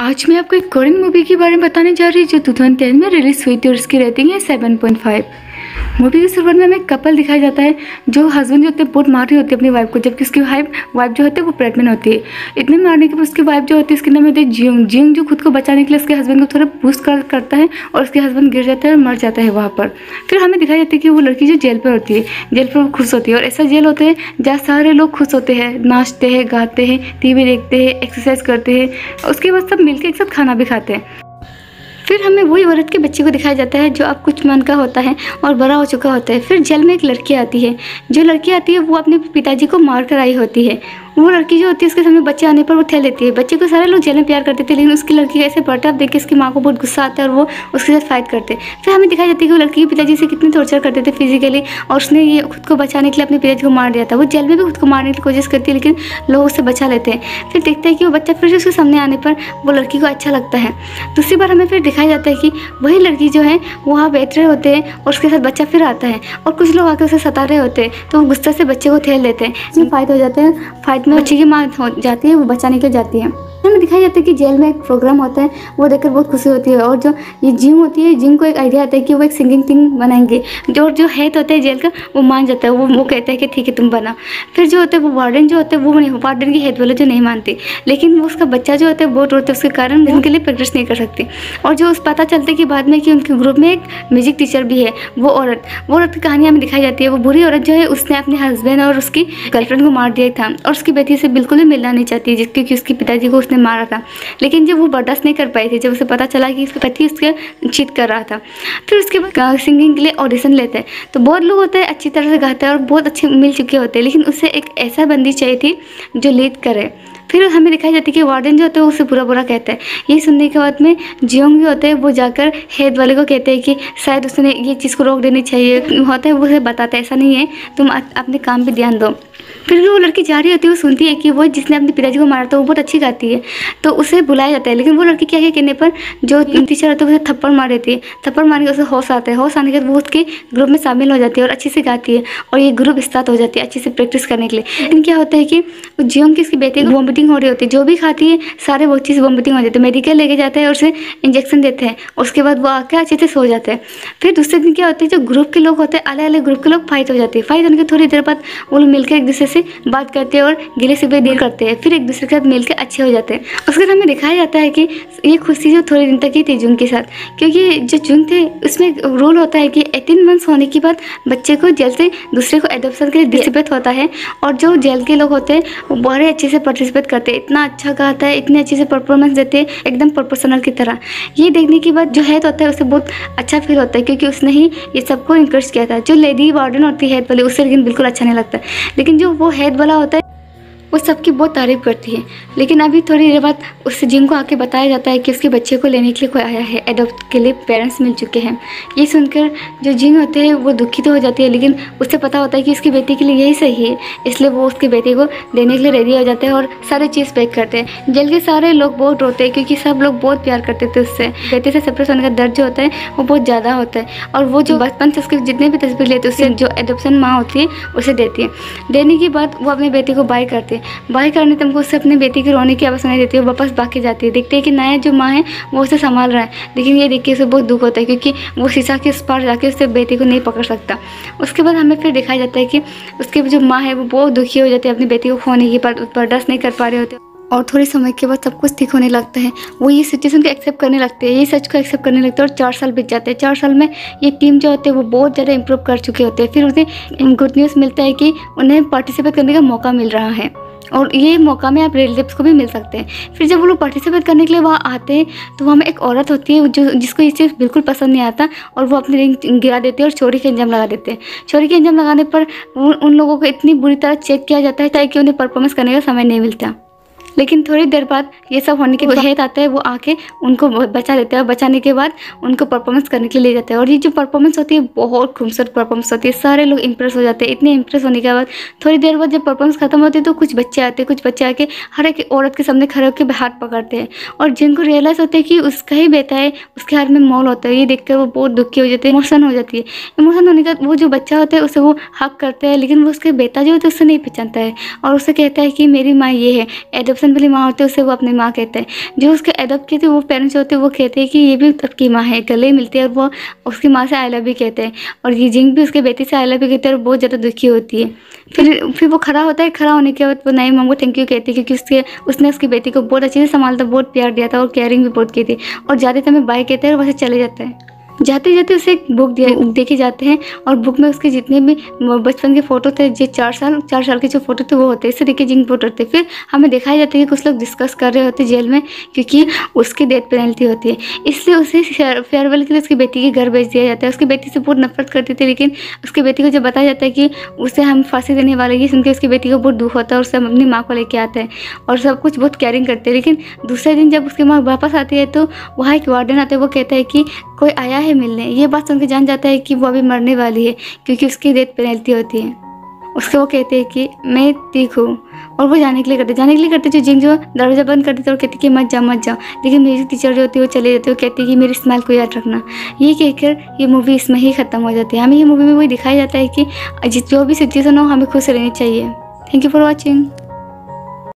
आज मैं आपको एक कोरियन मूवी के बारे में बताने जा रही हूँ जो 2010 में रिलीज़ हुई थी और उसकी रेटिंग है 7.5 मूवी की शुरुआत में हमें कपल दिखाया जाता है जो हस्बैंड जो होते हैं बहुत मार रही होती है अपनी वाइफ को जबकि उसकी वाइफ वाइफ जो होती है वो प्रेगनेंट होती है। इतने मारने के बाद उसकी वाइफ जो होती है उसके नाम होती है जियोंग जियोंग जो खुद को बचाने के लिए उसके हस्बैंड को थोड़ा बूस्ट कर, करता है और उसके हस्बैंड गिर जाता है और मर जाता है वहाँ पर। फिर हमें दिखाया जाता है कि वो लड़की जो जेल पर होती है जेल पर खुश होती है और ऐसा जेल होता है जहाँ सारे लोग खुश होते हैं नाचते हैं गाते हैं टीवी देखते हैं एक्सरसाइज करते हैं उसके बाद सब मिलकर एक साथ खाना भी खाते हैं। फिर हमें वही औरत के बच्चे को दिखाया जाता है जो अब कुछ मन का होता है और बड़ा हो चुका होता है। फिर जेल में एक लड़की आती है। जो लड़की आती है, वो अपने पिताजी को मार कर आई होती है। वो लड़की जो होती है, उसके सामने बच्चे आने पर वो ठहर लेती है। बच्चे को सारे लोग जेल में प्यार करते थे, लेकिन उसकी लड़की ऐसे बर्ताव देख के उसकी माँ को बहुत गुस्सा आता है और वो उसके साथ फाइट करते। फिर हमें दिखाई जाती है कि वो लड़की के पिताजी से कितनी टॉर्चर करते थे फिजिकली और उसने ये खुद को बचाने के लिए अपने पिताजी को मार दिया था। वो जेल में भी खुद को मारने की कोशिश करती है, लेकिन लोग उससे बचा लेते हैं। फिर देखते हैं कि वो बच्चा फिर उसके सामने आने पर वो लड़की को अच्छा लगता है। दूसरी बार हमें फिर दिखाया जाता है कि वही लड़की जो है वहाँ बैठ रहे होते हैं और उसके साथ बच्चा फिर आता है और कुछ लोग आके उसे सता रहे होते हैं तो वो गुस्से से बच्चे को ठेल लेते हैं। फाइट हो जाते हैं। फाइट में बच्चे की माँ जाती है वो बचाने के लिए जाती है। हमें दिखाई जाता है कि जेल में एक प्रोग्राम होता है वो देखकर बहुत खुशी होती है। और जो ये जिम होती है जिम को एक आइडिया आता है कि वो एक सिंगिंग थिंग बनाएँगे। जो जो हेड होता है जेल का वो मान जाता है। वो वो कहता है कि ठीक है तुम बना फिर जो होता है वो वार्डन जो होता है वो नहीं वार्डन की हेड वाले जो नहीं मानते। लेकिन वो उसका बच्चा जो होता है बहुत रोता है उसके कारण उनके लिए प्रैक्टिस नहीं कर सकते। और जो उस पता चलता है कि बाद में कि उनके ग्रुप में एक म्यूज़िक टीचर भी है वो औरत। वो औरत की कहानी हमें दिखाई जाती है वो बुरी औरत जो है उसने अपने हस्बैंड और उसकी गर्लफ्रेंड को मार दिया था। और उसकी बेटी से बिल्कुल भी मिलना नहीं चाहती क्योंकि उसके पिताजी को उसने मारा था। लेकिन जब वो बर्दाश्त नहीं कर पाई थी, जब उसे पता चला कि उसके पति उसके चीट कर रहा था, फिर उसके बाद सिंगिंग के लिए ऑडिशन लेते हैं। तो बहुत लोग होते हैं अच्छी तरह से गाते हैं और बहुत अच्छे मिल चुके होते हैं, लेकिन उसे एक ऐसा बंदी चाहिए थी जो लीड करे। फिर हमें दिखाई जाती है कि वार्डन जो होता है उसे बुरा बुरा कहता है। ये सुनने के बाद में जियोंग जो होते हैं, वो जाकर हेड वाले को कहते हैं कि शायद उसने ये चीज़ को रोक देनी चाहिए। होता है, वो उसे बताता है, ऐसा नहीं है। तुम अपने काम पर ध्यान दो। फिर भी वो लड़की जा रही होती है, वो सुनती है कि वो जिसने अपने पिताजी को मारा था, वो बहुत अच्छी गाती है। तो उसे बुलाया जाता है। लेकिन वो लड़की क्या क्या कहने पर जो टीचर होता है उसे थप्पड़ मार देती है। थप्पड़ मारने के उसे होश आता है। होश आने के बाद वो उसके ग्रुप में शामिल हो जाती है और अच्छे से गाती है। और ये ग्रुप स्टार्ट हो जाती है अच्छे से प्रैक्टिस करने के लिए। लेकिन क्या होता है कि जियोंग की इसकी बेटी को वॉमिटिंग हो रही होती है जो भी खाती है सारे वो चीज़ वॉमिटिंग हो जाती है। मेडिकल लेके जाते हैं और उसे इंजेक्शन देते हैं उसके बाद वो आके अच्छे से सो जाते हैं। फिर दूसरे दिन क्या होता है जो ग्रुप के लोग होते हैं अलग अलग ग्रुप के लोग फाइट हो जाते हैं। फाइट होने के थोड़ी देर बाद वो लोग मिलकर एक दूसरे से बात करते हैं और गिले सिबे डील करते हैं। फिर एक दूसरे के साथ मिलकर अच्छे हो जाते हैं। उसके बाद हमें दिखाया जाता है कि ये खुशी जो थोड़े दिन तक ही थी जून के साथ क्योंकि जो जून थे उसमें रूल होता है कि एटीन मंथ्स होने के बाद बच्चे को जेल से दूसरे को एडोप्शन के लिए डिसिपेट होता है। और जो जेल के लोग होते हैं वो बड़े अच्छे से पार्टिसिपेट करते हैं। इतना अच्छा गाता है, इतने अच्छे से परफॉर्मेंस देते हैं, एकदम प्रोफेशनल की तरह। ये देखने के बाद जो है तो होता है, उसे बहुत अच्छा फील होता है, क्योंकि उसने ही ये सबको इंकरेज किया था। जो लेडी वार्डन होती है हेड वाली उससे लेकिन बिल्कुल अच्छा नहीं लगता। लेकिन जो वो हेड वाला होता है वो सबकी बहुत तारीफ़ करती है। लेकिन अभी थोड़ी देर बाद उस जिम को आके बताया जाता है कि उसके बच्चे को लेने के लिए कोई आया है। एडोप्ट के लिए पेरेंट्स मिल चुके हैं। ये सुनकर जो जिन होते हैं, वो दुखी तो हो जाती है, लेकिन उससे पता होता है कि उसकी बेटी के लिए यही सही है। इसलिए वो उसके बेटे को देने के लिए रेडी हो जाते हैं और सारे चीज़ पैक करते हैं। जल के सारे लोग बहुत रोते हैं, क्योंकि सब लोग बहुत प्यार करते थे उससे। बेटे से सेपरेट होने का दर्द जो होता है, वो बहुत ज़्यादा होता है। और वो जो बचपन से उसके जितने भी तस्वीर लेते हैं, उससे जो एडोप्शन माँ होती है, उसे देती है। देने के बाद वो अपने बेटे को बाय करते हैं। बाय करने तुमको उससे अपनी बेटी की रोने की आवाज़ सुनाई देती है वापस बाकी जाती है। देखते हैं कि नया जो माँ है, वो उसे संभाल रहा है। लेकिन ये देख के उसे बहुत दुख होता है क्योंकि वो शीशा के पार जाके उससे बेटी को नहीं पकड़ सकता। उसके बाद हमें फिर दिखाया जाता है कि उसकी जो माँ है, वो बहुत दुखी हो जाती है, अपनी बेटी को खोने की पर बर्दाश्त नहीं कर पा रहे होते। और थोड़े समय के बाद सब कुछ ठीक होने लगता है। वो ये सिचुएशन को एक्सेप्ट करने लगते हैं, ये सच को एक्सेप्ट करने लगते हैं और चार साल बीत जाते हैं। चार साल में ये टीम जो होते हैं, वो बहुत ज़्यादा इंप्रूव कर चुके होते हैं। फिर उन्हें गुड न्यूज़ मिलता है कि उन्हें पार्टिसिपेट करने का मौका मिल रहा है। और ये मौका में आप रिलेटिव्स को भी मिल सकते हैं। फिर जब वो लोग पार्टिसिपेट करने के लिए वहाँ आते हैं तो वहाँ में एक औरत होती है जो, जिसको ये चीज़ बिल्कुल पसंद नहीं आता और वो अपनी रिंग गिरा देती है और चोरी के अंजाम लगा देते हैं। चोरी के अंजाम लगाने पर उन लोगों को इतनी बुरी तरह चेक किया जाता है ताकि उन्हें परफॉर्मेंस करने का समय नहीं मिलता। लेकिन थोड़ी देर बाद ये सब होने के बाद आता है वो आके उनको बचा देता है। और बचाने के बाद उनको परफॉर्मेंस करने के लिए ले जाता है। और ये जो परफॉर्मेंस होती है बहुत खूबसूरत परफॉर्मेंस होती है। सारे लोग इंप्रेस हो जाते हैं। इतने इंप्रेस होने के बाद थोड़ी देर बाद जब परफॉर्मेंस खत्म होती है तो कुछ बच्चे आते हैं। कुछ बच्चे आके हर एक औरत के सामने खड़े होकर हाथ पकड़ते हैं। और जिनको रियलाइज़ होता है कि उसका ही बेटा है उसके हाथ में मॉल होता है। ये देख वो बहुत दुखी हो जाती है इमोशन हो जाती है। इमोशन होने का वो जो बच्चा होता है उसे वो हक करता है। लेकिन वो उसके बेटा जो होता है उससे नहीं पहचानता है। और उसे कहता है कि मेरी माँ ये है। एडोप्शन बचपन वाली माँ होती है, उसे वो अपनी माँ कहते हैं। जो उसके अदब के थे वो पेरेंट्स होते हैं, वो कहते हैं कि ये भी आपकी माँ है, गले मिलती है और वो उसकी माँ से आई लव भी कहते हैं। और ये जिंग भी उसके बेटी से आई लव भी कहते हैं और बहुत ज़्यादा दुखी होती है। फिर फिर वो खड़ा होता है, खड़ा होने के बाद वो नई माँ को थैंक यू कहती है क्योंकि उसके, उसने उसकी बेटी को बहुत अच्छे से संभालता, बहुत प्यार दिया था और केयरिंग भी बहुत की थी। और ज़्यादातर समय बाय कहते हैं और वैसे चले जाते हैं। जाते जाते उसे एक बुक दिया देखे जाते हैं और बुक में उसके जितने भी बचपन के फ़ोटो थे जो चार साल चार साल के जो फ़ोटो थे वो होते इसे देखे जिंग फ़ोटो थे। फिर हमें दिखाया जाता है कि कुछ लोग डिस्कस कर रहे होते जेल में क्योंकि उसकी डेथ पेनल्टी होती है। इसलिए उसे फेयरवेल के लिए उसकी बेटी के घर भेज दिया जाता है। उसकी बेटी से बहुत नफरत करती थी लेकिन उसकी बेटी को जब बताया जाता है कि उसे हम फांसी देने वाले ये सुनकर उसकी बेटी को बहुत दुख होता है और सब अपनी माँ को लेके आता है और सब कुछ बहुत केयरिंग करते हैं। लेकिन दूसरे दिन जब उसकी माँ वापस आती है तो वहाँ एक वार्डन आता है वो कहता है कि कोई आया है मिलने? ये बात सुनकर जान जाता है कि वो अभी मरने वाली है, क्योंकि उसकी डेथ पेनल्टी होती है। उसको वो कहते हैं कि मैं ठीक हूँ, और वो जाने के लिए करते जाने के लिए करते जो जिंग जो दरवाज़ा बंद कर देते और कहते कि मत जाओ मत जाओ। लेकिन मेरी टीचर जो होती है, वो चले जाते वो कहती है कि मेरी स्माइल को याद रखना। ये कहकर ये मूवी इसमें ही ख़त्म हो जाती है। हमें ये मूवी में वही दिखाया जाता है कि जो भी सिचुएसन हो, हमें खुश रहनी चाहिए। Thank you for watching